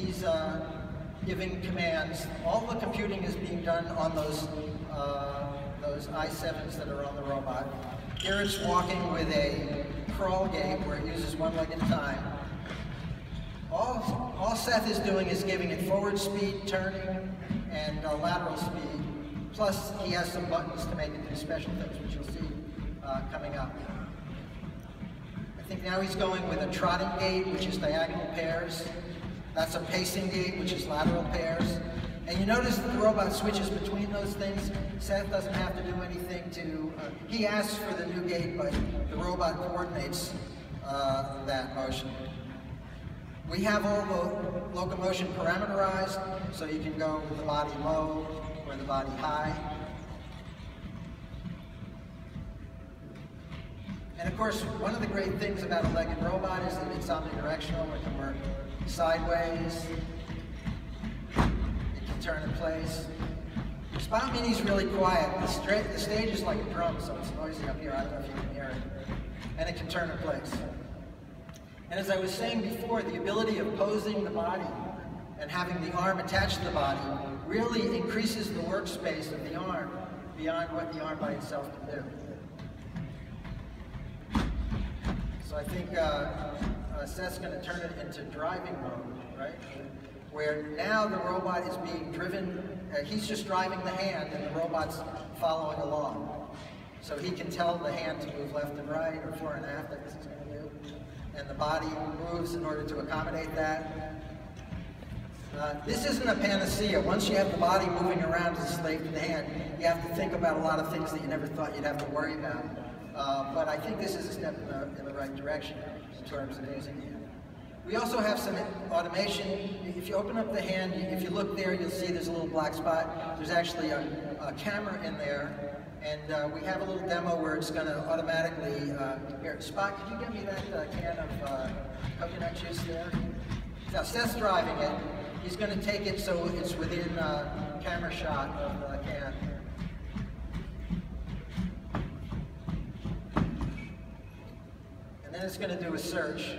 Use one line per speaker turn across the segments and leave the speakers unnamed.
he's uh, giving commands. All the computing is being done on those uh, those i7s that are on the robot. Here it's walking with a crawl gait where it uses one leg at a time. All, all Seth is doing is giving it forward speed, turning, and uh, lateral speed. Plus, he has some buttons to make it do special things, which you'll see uh, coming up. I think now he's going with a trotting gait, which is diagonal pairs. That's a pacing gait, which is lateral pairs. And you notice that the robot switches between those things. Seth doesn't have to do anything to, uh, he asks for the new gait, but the robot coordinates uh, that motion. We have all the locomotion parameterized, so you can go with the body low or the body high. And of course, one of the great things about a legged robot is that it's omnidirectional. It can work sideways, It can turn in place. Spot Mini's really quiet. The, straight, the stage is like a drum, so it's noisy up here. I don't know if you can hear it. And it can turn in place. And as I was saying before, the ability of posing the body and having the arm attached to the body really increases the workspace of the arm beyond what the arm by itself can do. So I think uh, uh, Seth's going to turn it into driving mode, right? where now the robot is being driven, uh, he's just driving the hand and the robot's following along. So he can tell the hand to move left and right or fore and aft like this is going to do. And the body moves in order to accommodate that. Uh, this isn't a panacea. Once you have the body moving around as a slave to the hand, you have to think about a lot of things that you never thought you'd have to worry about. Uh, but I think this is a step in the, in the right direction in terms of using it. We also have some automation. If you open up the hand, if you look there, you'll see there's a little black spot. There's actually a, a camera in there. And uh, we have a little demo where it's going to automatically, uh, here, Spot, could you get me that uh, can of uh, coconut juice there? Now, Seth's driving it. He's going to take it so it's within uh, camera shot of the can. And it's going to do a search.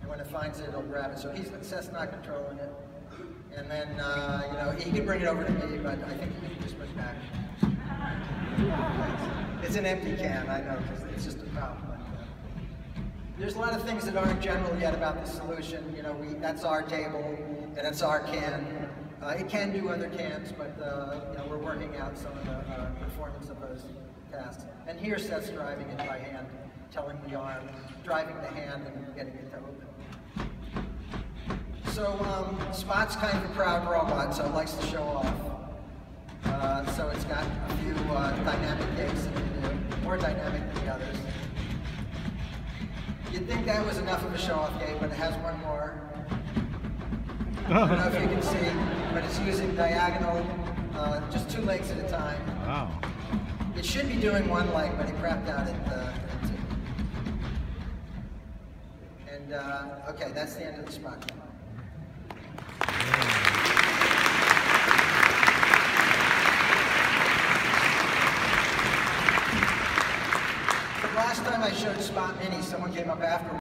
And when it finds it, it'll grab it. So he's Seth's not controlling it. And then, uh, you know, he can bring it over to me, but I think he can just it back. It's an empty can, I know, because it's just a problem. There's a lot of things that aren't general yet about the solution. You know, we that's our table, and it's our can. Uh, it can do other cans, but uh, you know, we're working out some of the uh, performance of those tasks. And here Seth's driving it by hand, telling the arm, driving the hand and getting it to open. So um, Spot's kind of a proud robot, so it likes to show off. Uh, so it's got a few uh, dynamic gaits that it can do, more dynamic than the others. You'd think that was enough of a show-off game, but it has one more. I don't know if you can see, but it's using diagonal, uh, just two legs at a time. Should be doing one leg, but he crapped out at, uh, at two. And, uh, okay, that's the end of the spot. last time I showed Spot Mini, someone came up after